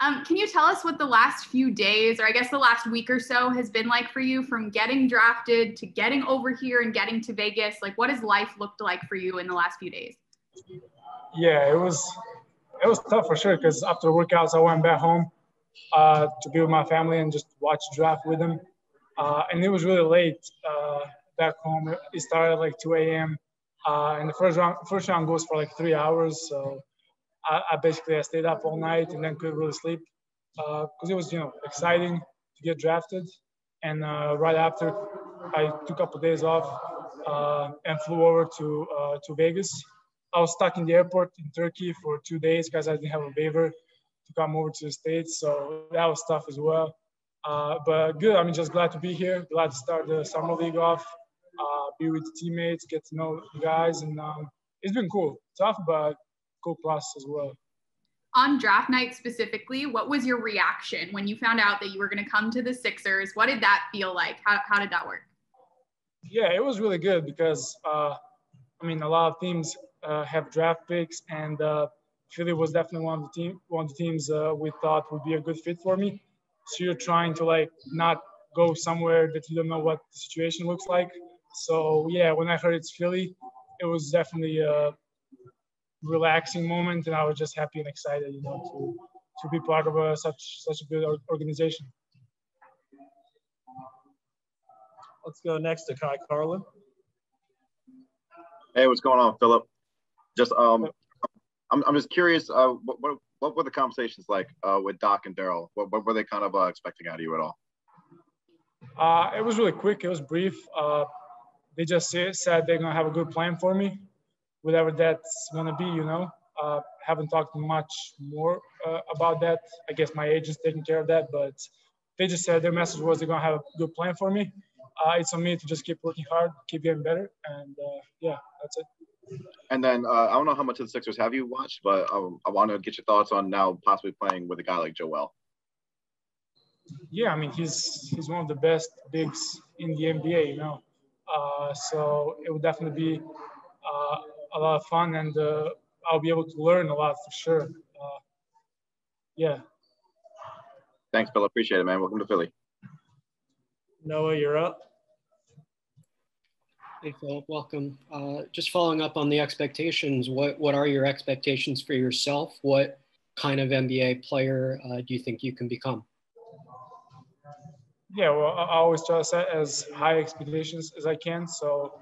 Um, can you tell us what the last few days, or I guess the last week or so, has been like for you from getting drafted to getting over here and getting to Vegas? Like, what has life looked like for you in the last few days? Yeah, it was it was tough for sure because after workouts, I went back home uh, to be with my family and just watch draft with them. Uh, and it was really late uh, back home. It started like 2 a.m. Uh, and the first round first round goes for like three hours, so I, I, basically I stayed up all night and then couldn't really sleep because uh, it was you know exciting to get drafted. And uh, right after, I took a couple of days off uh, and flew over to uh, to Vegas. I was stuck in the airport in Turkey for two days because I didn't have a waiver to come over to the states, so that was tough as well. Uh, but good. I'm just glad to be here. Glad to start the summer league off. Uh, be with teammates, get to know the guys, and um, it's been cool. Tough, but process as well. On draft night specifically, what was your reaction when you found out that you were going to come to the Sixers? What did that feel like? How, how did that work? Yeah, it was really good because, uh, I mean, a lot of teams uh, have draft picks, and uh, Philly was definitely one of the team, one of the teams uh, we thought would be a good fit for me. So you're trying to like not go somewhere that you don't know what the situation looks like. So yeah, when I heard it's Philly, it was definitely a relaxing moment, and I was just happy and excited, you know, to to be part of a, such such a good organization. Let's go next to Kai Carlin. Hey, what's going on, Filip? Just um, I'm, I'm just curious. Uh, what, what what were the conversations like uh, with Doc and Daryl? What, what were they kind of uh, expecting out of you at all? Uh, it was really quick. It was brief. Uh, they just said they're gonna have a good plan for me, whatever that's gonna be. You know, uh, haven't talked much more uh, about that. I guess my agent's taking care of that, but they just said their message was they're gonna have a good plan for me. Uh, it's on me to just keep working hard, keep getting better, and uh, yeah, that's it. And then uh, I don't know how much of the Sixers have you watched, but um, I want to get your thoughts on now possibly playing with a guy like Joel. Yeah, I mean he's he's one of the best bigs in the NBA, you know. Uh, so it would definitely be uh, a lot of fun, and uh, I'll be able to learn a lot for sure. Uh, yeah. Thanks, Bill. Appreciate it, man. Welcome to Philly. Noah, you're up. Hey, Filip, welcome. Uh, just following up on the expectations, what, what are your expectations for yourself? What kind of NBA player uh, do you think you can become? Yeah, well, I always try to set as high expectations as I can. So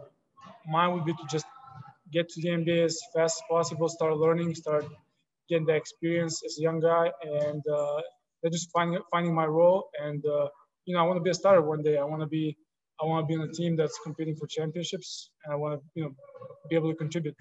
mine would be to just get to the NBA as fast as possible, start learning, start getting the experience as a young guy, and uh, just finding finding my role. And uh, you know, I want to be a starter one day. I want to be I want to be on a team that's competing for championships, and I want to, you know, be able to contribute.